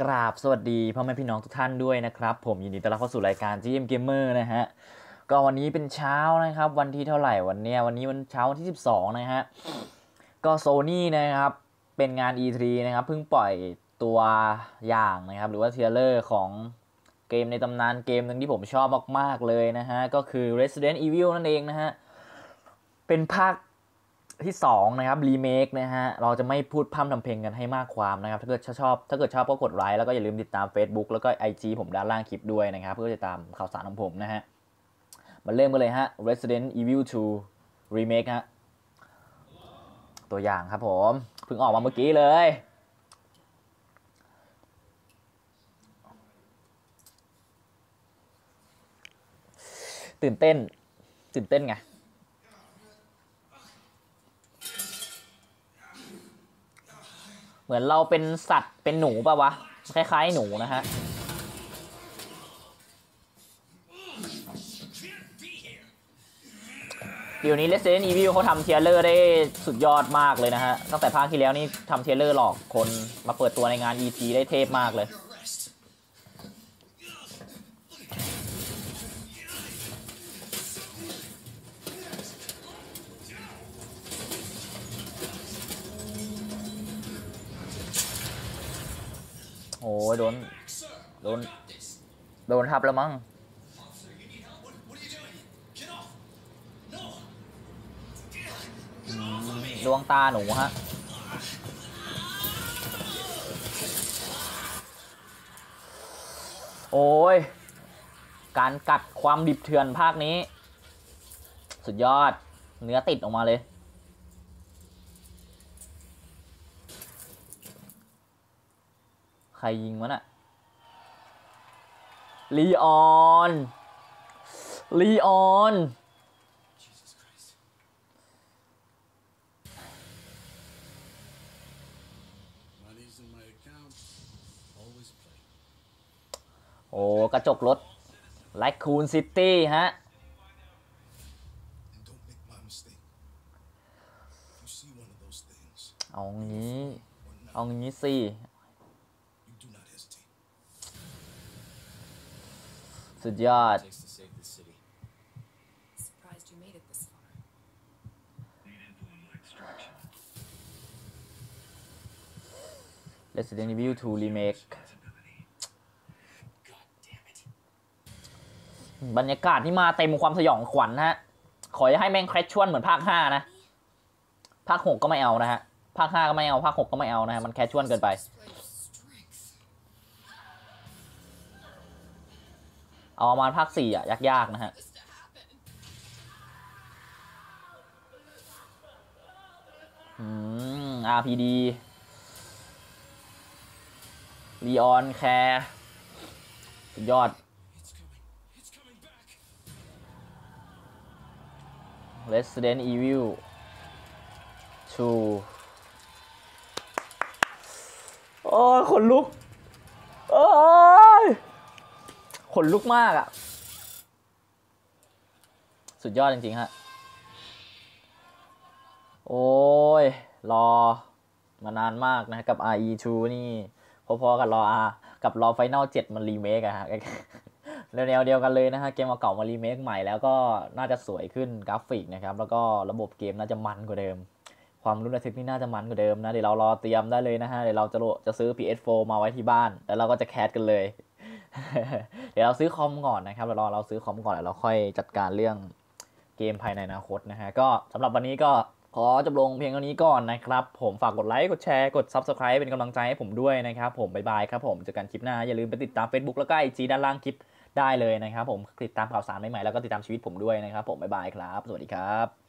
กราบสวัสดีพ่อแม่พี่น้องทุกท่านด้วยนะครับ ผมยินดีต้อนรับเข้าสู่รายการ GM Gamer นะฮะก็วันนี้เป็นเช้านะครับ วันที่เท่าไหร่วันเนี้ยวันนี้วันเช้าวันที่ 12 นะฮะก็โซนี่นะครับ เป็นงาน E3 นะครับเพิ่งปล่อยตัวอย่างนะครับ หรือว่าเทเลอร์ของเกมในตำนานเกมหนึ่งที่ผมชอบมาก ๆ เลยนะฮะ ก็คือ Resident Evil นั่นเองนะฮะ เป็นภาค ที่2นะครับรีเมคนะฮะเราจะไม่พูดพร่ำทำเพลงกันให้มากความนะครับ ถ้าเกิดชอบถ้าเกิดชอบก็กดไลค์แล้วก็อย่าลืมติดตาม Facebook แล้วก็ IG ผมด้านล่างคลิปด้วยนะครับ เพื่อติดตามข่าวสารของผมนะฮะมาเริ่มกันเลยฮะ Resident Evil 2 Remake ฮะตัวอย่างครับผมเพิ่งออกมาเมื่อกี้เลย ตื่นเต้นตื่นเต้นไง เหมือนเราเป็นสัตว์เป็นหนูป่ะวะ คล้ายๆหนูนะฮะเดี๋ยวนี้ Resident Evil เขาทำเทียเลอร์ได้สุดยอดมากเลยนะฮะ ตั้งแต่ภาคที่แล้วนี่ทำเทียเลอร์หลอกคนมาเปิดตัวในงาน E3 ได้เทพมากเลย โอ้ยโดน โดน โดนทับแล้วมั้ง ดวงตาหนูฮะ โอ้ย การกัดความดิบเถื่อนภาคนี้ สุดยอด เนื้อติดออกมาเลย ใค รยิงวะน่ะลีออนลีออนโอ้ กระจกรถไลคูนซิตี้ฮะ เอางี้ เอางี้สิ สุดยอด takes to save the city. Surprised you made it this far. Resident Evil 2 Remake God damn it. บรรยากาศที่มาเต็มความสยองขวัญฮะ ขออย่าให้แม่ง casual เหมือนภาค 5 นะ ภาค 6 ก็ไม่เอานะฮะ ภาค 5 ก็ไม่เอา ภาค 6 ก็ไม่เอานะฮะ มัน casual เกินไป เอาประมาณภาคสี่อะ ยาก ๆ นะฮะ อืม RPD Leon Claireสุดยอดเลสเดนอีวิลชูโอ้ คนลุก โอ้ ขนลุกมากอะสุดยอดจริงๆฮะ โอ้ย รอมานานมากนะกับ RE2 นี่ พอๆกับรอ R กับรอ Final 7มันรีเมคอะฮะแนวเดียวกันเลยนะฮะ เกมเก่ามารีเมคใหม่แล้วก็น่าจะสวยขึ้นกราฟิกนะครับ แล้วก็ระบบเกมน่าจะมันกว่าเดิม ความลุ้นระทึกนี่น่าจะมันกว่าเดิมนะ เดี๋ยวเรารอเตรียมได้เลยนะฮะ เดี๋ยวเราจะจะซื้อ PS4 มาไว้ที่บ้าน แล้วเราก็จะ cast กันเลย เดี๋ยวเราซื้อคอมก่อนนะครับเดี๋ยวรอเราซื้อคอมก่อนแล้วเราค่อยจัดการเรื่องเกมภายในอนาคตนะฮะก็สำหรับวันนี้ก็ขอจบลงเพียงเท่านี้ก่อนนะครับ ผมฝากกดไลค์กดแชร์กด Subscribe เป็นกำลังใจให้ผมด้วยนะครับ ผมบ๊ายบายครับผมเจอกันคลิปหน้า อย่าลืมไปติดตาม Facebook แล้วก็ IG ด้านล่างคลิปได้เลยนะครับผมติดตามข่าวสารใหม่ๆแล้วก็ติดตามชีวิตผมด้วยนะครับผมบ๊ายบายครับ สวัสดีครับ